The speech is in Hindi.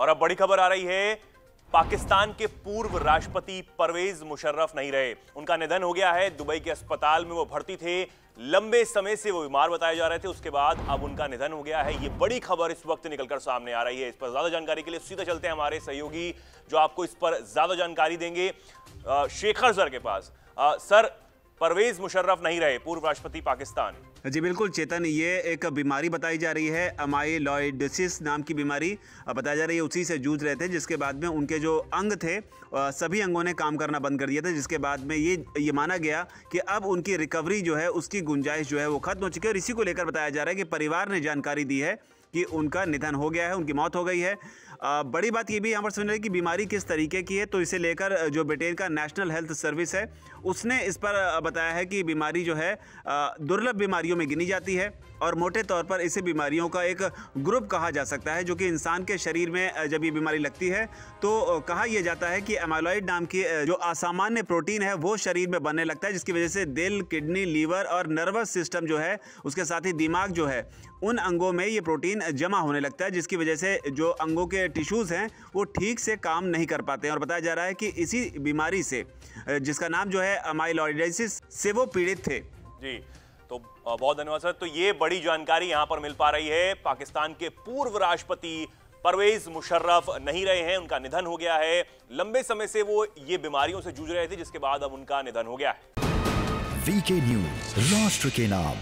और अब बड़ी खबर आ रही है, पाकिस्तान के पूर्व राष्ट्रपति परवेज मुशर्रफ नहीं रहे। उनका निधन हो गया है, दुबई के अस्पताल में वो भर्ती थे। लंबे समय से वो बीमार बताए जा रहे थे, उसके बाद अब उनका निधन हो गया है। ये बड़ी खबर इस वक्त निकलकर सामने आ रही है। इस पर ज़्यादा जानकारी के लिए सीधा चलते हैं हमारे सहयोगी, जो आपको इस पर ज़्यादा जानकारी देंगे शेखर सर के पास। सर, परवेज मुशर्रफ नहीं रहे, पूर्व राष्ट्रपति पाकिस्तान। जी, बिल्कुल, चेतन, ये एक बीमारी बताई जा रही है, अमाइलॉइडिसिस नाम की बीमारी बताई जा रही है, उसी से जूझ रहे थे, जिसके बाद में उनके जो अंग थे सभी अंगों ने काम करना बंद कर दिया था, जिसके बाद में ये ये माना गया कि अब उनकी रिकवरी जो है, उसकी गुंजाइश जो है, वो खत्म हो चुकी है, और इसी को लेकर बताया जा रहा है कि परिवार ने जानकारी दी है कि उनका निधन हो गया है उनकी मौत हो गई है। आ, बड़ी बात ये भी यहाँ पर समझ रहे कि बीमारी किस तरीके की है तो इसे लेकर जो ब्रिटेन का नेशनल हेल्थ सर्विस है उसने इस पर बताया है कि बीमारी जो है दुर्लभ बीमारियों में गिनी जाती है और मोटे तौर पर इसे बीमारियों का एक ग्रुप कहा जा सकता है जो कि इंसान के शरीर में जब ये बीमारी लगती है तो कहा यह जाता है कि एमालॉइड नाम की जो असामान्य प्रोटीन है वो शरीर में बनने लगता है जिसकी वजह से दिल किडनी लीवर और नर्वस सिस्टम जो है उसके साथ ही दिमाग जो है उन अंगों में ये प्रोटीन जमा होने लगता है जिसकी वजह से जो अंगों के टिश्यूज़ हैं वो ठीक से काम नहीं कर पाते हैं। और बताया जा रहा है कि इसी बीमारी से जिसका नाम जो है अमाइलॉइडाइसिस से वो पीड़ित थे। जी तो बहुत धन्यवाद सर। तो ये बड़ी जानकारी यहाँ पर मिल पा रही है। पाकिस्तान के पूर्व राष्ट्रपति परवेज मुशर्रफ नहीं रहे हैं उनका निधन हो गया है। लंबे समय से वो ये बीमारियों से जूझ रहे थे जिसके बाद अब उनका निधन हो गया है। वीके न्यूज़ राष्ट्र के नाम।